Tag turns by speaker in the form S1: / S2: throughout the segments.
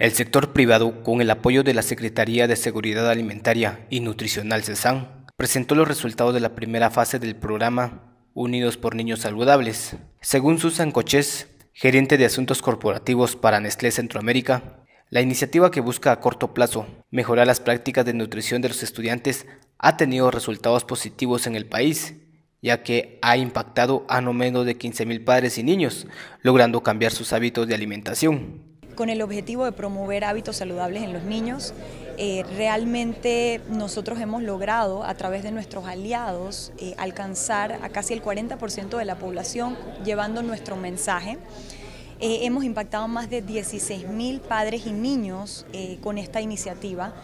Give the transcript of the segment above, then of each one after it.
S1: El sector privado, con el apoyo de la Secretaría de Seguridad Alimentaria y Nutricional CESAN, presentó los resultados de la primera fase del programa Unidos por Niños Saludables. Según Susan Coches, gerente de Asuntos Corporativos para Nestlé Centroamérica, la iniciativa que busca a corto plazo mejorar las prácticas de nutrición de los estudiantes ha tenido resultados positivos en el país, ya que ha impactado a no menos de 15.000 padres y niños, logrando cambiar sus hábitos de alimentación.
S2: Con el objetivo de promover hábitos saludables en los niños, eh, realmente nosotros hemos logrado a través de nuestros aliados eh, alcanzar a casi el 40% de la población llevando nuestro mensaje. Eh, hemos impactado más de 16 mil padres y niños con esta iniciativa.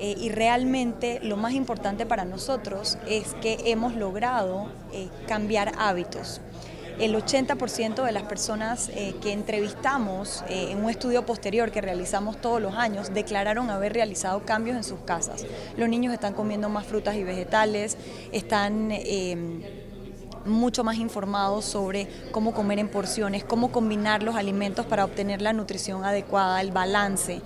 S2: Y realmente lo más importante para nosotros es que hemos logrado cambiar hábitos el 80% de las personas eh, que entrevistamos eh, en un estudio posterior que realizamos todos los años declararon haber realizado cambios en sus casas. Los niños están comiendo más frutas y vegetales, están... Em, mucho más informados sobre cómo comer en porciones, cómo combinar los alimentos para obtener la nutrición adecuada, el balance.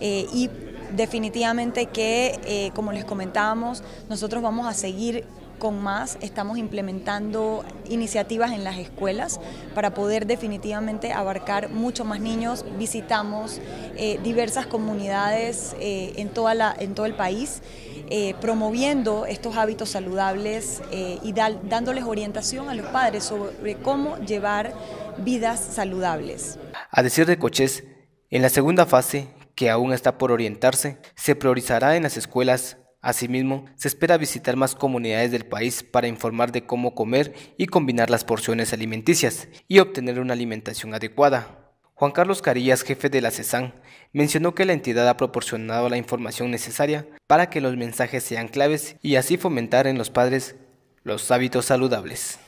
S2: Eh, y definitivamente que, como les comentábamos, nosotros vamos a seguir con más estamos implementando iniciativas en las escuelas para poder definitivamente abarcar mucho más niños. Visitamos eh, diversas comunidades eh, en, toda la, en todo el país. Eh, promoviendo estos hábitos saludables y dándoles orientación a los padres sobre cómo llevar vidas saludables.
S1: A decir de Coches, en la segunda fase, que aún está por orientarse, se priorizará en las escuelas Asimismo, se espera visitar más comunidades del país para informar de cómo comer y combinar las porciones alimenticias y obtener una alimentación adecuada. Juan Carlos Carillas, jefe de la CESAN, mencionó que la entidad ha proporcionado la información necesaria para que los mensajes sean claves y así fomentar en los padres los hábitos saludables.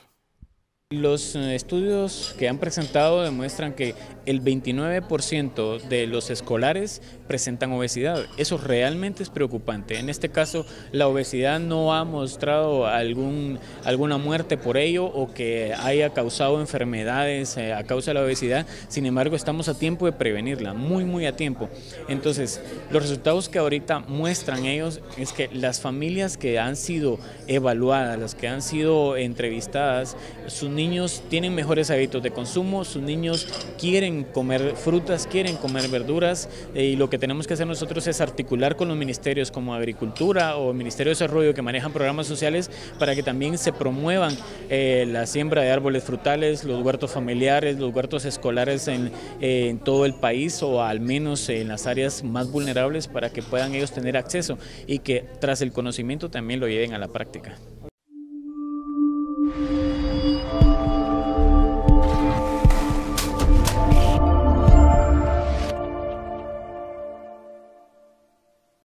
S3: Los eh, estudios que han presentado demuestran que el 29% de los escolares presentan obesidad. Eso realmente es preocupante. En este caso, la obesidad no ha mostrado algún, alguna muerte por ello o que haya causado enfermedades eh, a causa de la obesidad. Sin embargo, estamos a tiempo de prevenirla, muy, muy a tiempo. Entonces, los resultados que ahorita muestran ellos es que las familias que han sido evaluadas, las que han sido entrevistadas, sus niños tienen mejores hábitos de consumo, sus niños quieren comer frutas, quieren comer verduras eh, y lo que tenemos que hacer nosotros es articular con los ministerios como Agricultura o Ministerio de Desarrollo que manejan programas sociales para que también se promuevan eh, la siembra de árboles frutales, los huertos familiares, los huertos escolares en, en todo el país o al menos en las áreas más vulnerables para que puedan ellos tener acceso y que tras el conocimiento también lo lleven a la práctica.